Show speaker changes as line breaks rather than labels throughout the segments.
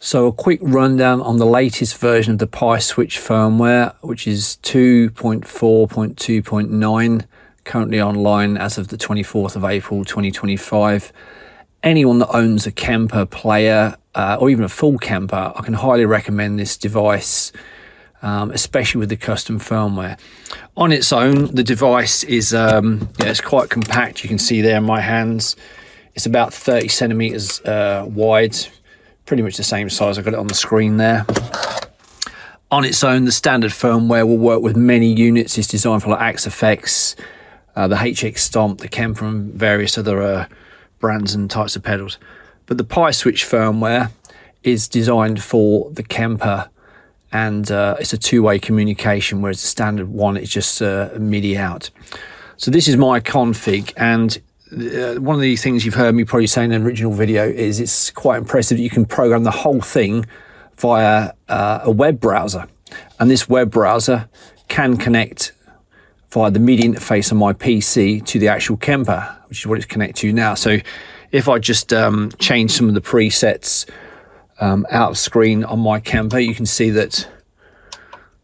So a quick rundown on the latest version of the PySwitch firmware, which is 2.4.2.9, currently online as of the 24th of April 2025. Anyone that owns a Kemper player uh, or even a full Kemper, I can highly recommend this device, um, especially with the custom firmware. On its own, the device is um, yeah, it's quite compact. You can see there in my hands. It's about 30 centimeters uh, wide, pretty much the same size. I've got it on the screen there. On its own, the standard firmware will work with many units. It's designed for like Axe uh, the HX Stomp, the Kemper, and various other uh, brands and types of pedals. But the PySwitch firmware is designed for the Kemper and uh, it's a two-way communication, whereas the standard one is just uh, MIDI out. So this is my config, and uh, one of the things you've heard me probably say in an original video is it's quite impressive that you can program the whole thing via uh, a web browser. And this web browser can connect via the MIDI interface on my PC to the actual Kemper, which is what it's connected to now. So if I just um, change some of the presets um, out of screen on my Kemper, you can see that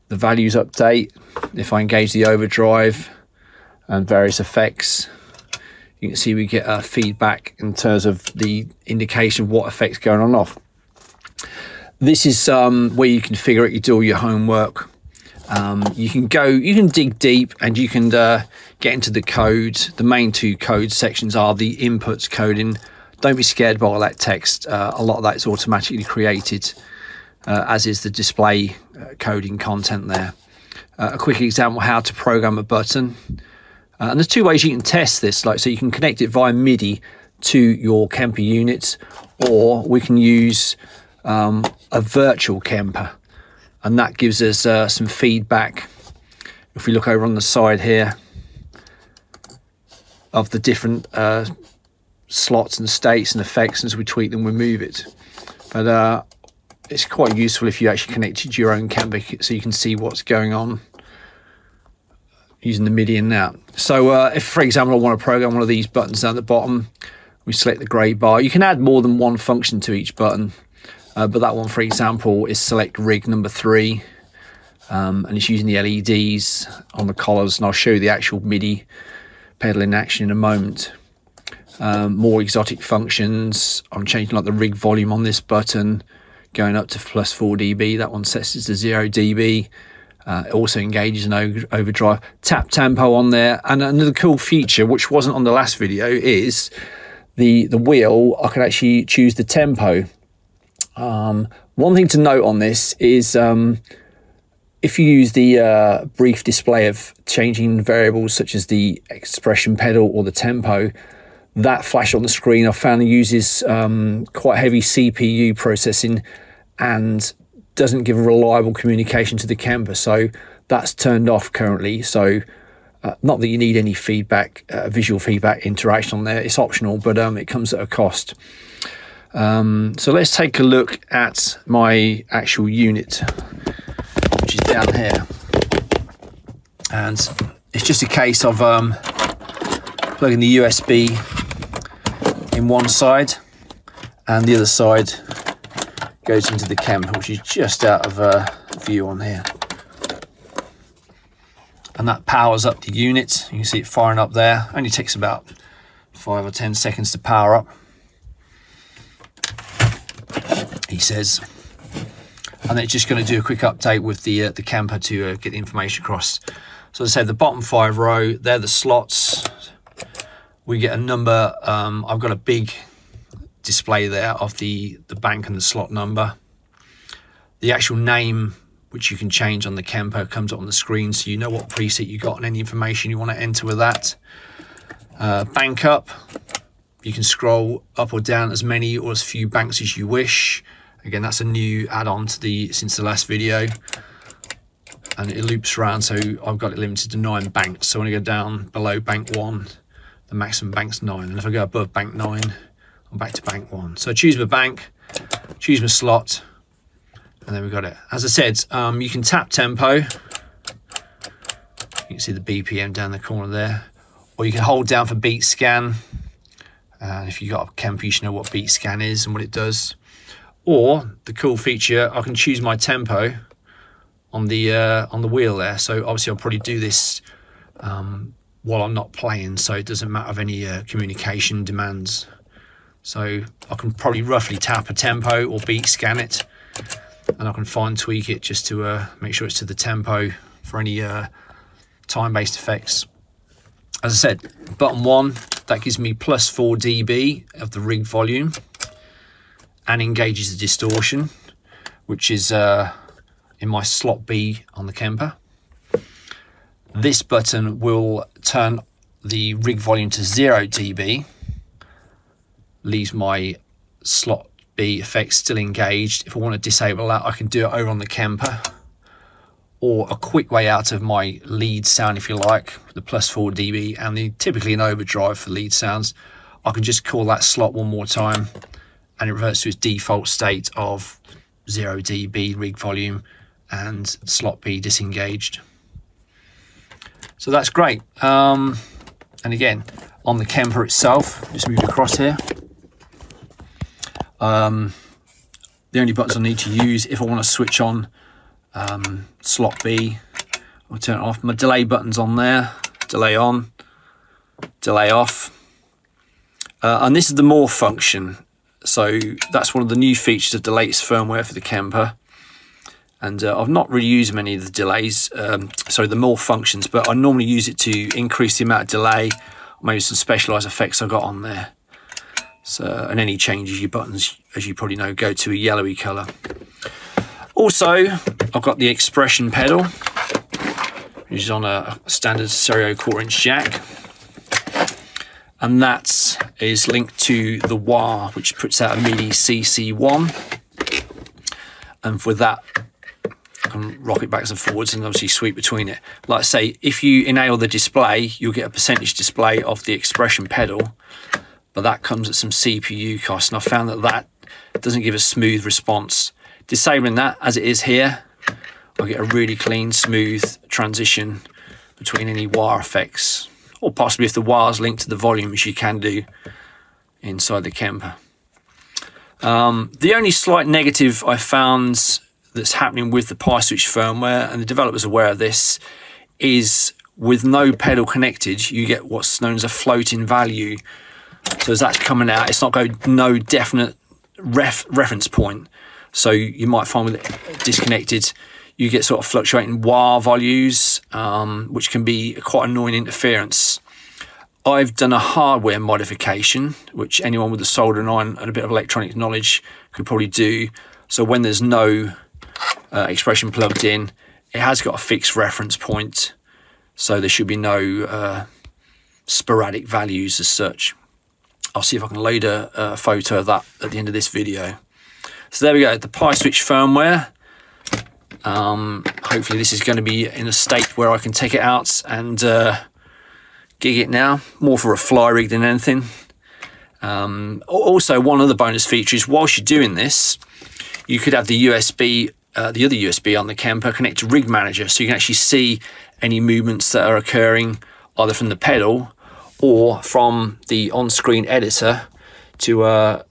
the values update. If I engage the overdrive and various effects, you can see we get a feedback in terms of the indication of what effects going on off. This is um, where you can figure out you do all your homework. Um, you can go, you can dig deep and you can uh, get into the code. The main two code sections are the inputs coding. Don't be scared by all that text. Uh, a lot of that is automatically created, uh, as is the display uh, coding content there. Uh, a quick example how to program a button. Uh, and there's two ways you can test this, like so you can connect it via MIDI to your Kemper units, or we can use um, a virtual Kemper, and that gives us uh, some feedback. If we look over on the side here of the different uh, slots and states and effects, and as we tweak them, we move it. But uh, it's quite useful if you actually connect your own Kemper, so you can see what's going on using the MIDI in that. So uh, if, for example, I want to program one of these buttons down the bottom, we select the grey bar. You can add more than one function to each button, uh, but that one, for example, is select rig number three, um, and it's using the LEDs on the collars, and I'll show you the actual MIDI pedal in action in a moment. Um, more exotic functions. I'm changing like the rig volume on this button, going up to plus 4 dB. That one sets it to 0 dB. Uh, also engages an overdrive. Tap tempo on there. And another cool feature, which wasn't on the last video, is the, the wheel. I can actually choose the tempo. Um, one thing to note on this is um, if you use the uh, brief display of changing variables such as the expression pedal or the tempo, that flash on the screen I found uses um, quite heavy CPU processing and doesn't give a reliable communication to the Kemper. So that's turned off currently. So uh, not that you need any feedback, uh, visual feedback interaction on there. It's optional, but um, it comes at a cost. Um, so let's take a look at my actual unit, which is down here. And it's just a case of um, plugging the USB in one side and the other side goes into the Kemper, which is just out of uh, view on here. And that powers up the unit. You can see it firing up there. Only takes about five or 10 seconds to power up. He says. And it's just going to do a quick update with the uh, the Kemper to uh, get the information across. So as I said, the bottom five row, they're the slots. We get a number. Um, I've got a big display there of the, the bank and the slot number. The actual name, which you can change on the Kemper, comes up on the screen so you know what preset you got and any information you want to enter with that. Uh, bank up, you can scroll up or down as many or as few banks as you wish. Again, that's a new add-on to the since the last video. And it loops around, so I've got it limited to nine banks. So when I go down below bank one, the maximum bank's nine. And if I go above bank nine, I'm back to bank one. So I choose my bank, choose my slot, and then we've got it. As I said, um, you can tap tempo. You can see the BPM down the corner there. Or you can hold down for beat scan. And if you've got a Kemper, you should know what beat scan is and what it does. or the cool feature, I can choose my tempo on the uh, on the wheel there. So obviously I'll probably do this um, while I'm not playing, so it doesn't matter of any uh, communication demands. So I can probably roughly tap a tempo or beat scan it, and I can fine tweak it just to uh, make sure it's to the tempo for any uh, time-based effects. As I said, button one, that gives me plus 4 dB of the rig volume and engages the distortion, which is uh, in my slot B on the Kemper. This button will turn the rig volume to 0 dB, leaves my slot B effect still engaged. If I want to disable that, I can do it over on the Kemper. Or a quick way out of my lead sound, if you like, the plus 4 dB and the typically an overdrive for lead sounds. I can just call that slot one more time and it reverts to its default state of 0 dB rig volume and slot B disengaged. So that's great. Um, and again, on the Kemper itself, just move across here. Um, the only buttons I need to use if I want to switch on um, slot B, I'll turn it off. My delay button's on there, delay on, delay off. Uh, and this is the more function. So that's one of the new features of the latest firmware for the Kemper. And uh, I've not really used many of the delays, um, sorry, the more functions, but I normally use it to increase the amount of delay, maybe some specialized effects I've got on there. So, and any changes your buttons, as you probably know, go to a yellowy color. Also, I've got the expression pedal, which is on a standard stereo quarter inch jack. And that is linked to the wah which puts out a MIDI CC1 and with that I can rock it backwards and forwards and obviously sweep between it. Like I say if you enable the display you'll get a percentage display of the expression pedal but that comes at some CPU cost and I found that that doesn't give a smooth response disabling that as it is here I get a really clean smooth transition between any wah effects or possibly if the wah's linked to the volume, which you can do inside the Kemper. Um, the only slight negative I found that's happening with the PySwitch firmware, and the developer's are aware of this, is with no pedal connected, you get what's known as a floating value. So as that's coming out, it's not going no definite ref, reference point. So you might find with it disconnected, you get sort of fluctuating wah values, um, which can be quite annoying interference. I've done a hardware modification, which anyone with a soldering iron and a bit of electronic knowledge could probably do. So when there's no uh, expression plugged in, it has got a fixed reference point. So there should be no uh, sporadic values as such. I'll see if I can load a, a, photo of that at the end of this video. So there we go, the PySwitch firmware. Um, hopefully this is going to be in a state where I can take it out and uh, gig it now, more for a fly rig than anything. Um, also, one other bonus feature is whilst you're doing this, you could have the USB, uh, the other USB on the Kemper connect to Rig Manager, so you can actually see any movements that are occurring either from the pedal or from the on-screen editor to uh,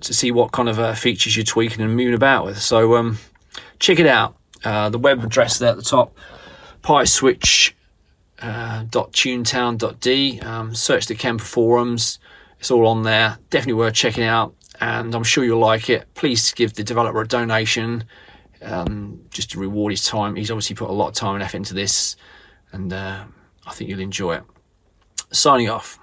to see what kind of uh, features you're tweaking and moving about with. So um, check it out. Uh, the web address there at the top, PySwitch uh, Um, search the Kemper forums. It's all on there. Definitely worth checking out, and I'm sure you'll like it. Please give the developer a donation um, just to reward his time. He's obviously put a lot of time and effort into this, and uh, I think you'll enjoy it. Signing off.